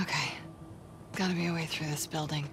Okay. Gotta be a way through this building.